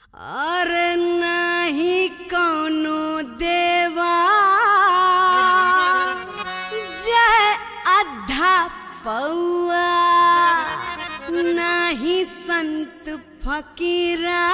अरे नहीं कौनो देवा। जय अधा पौआ नहीं संत फकीरा।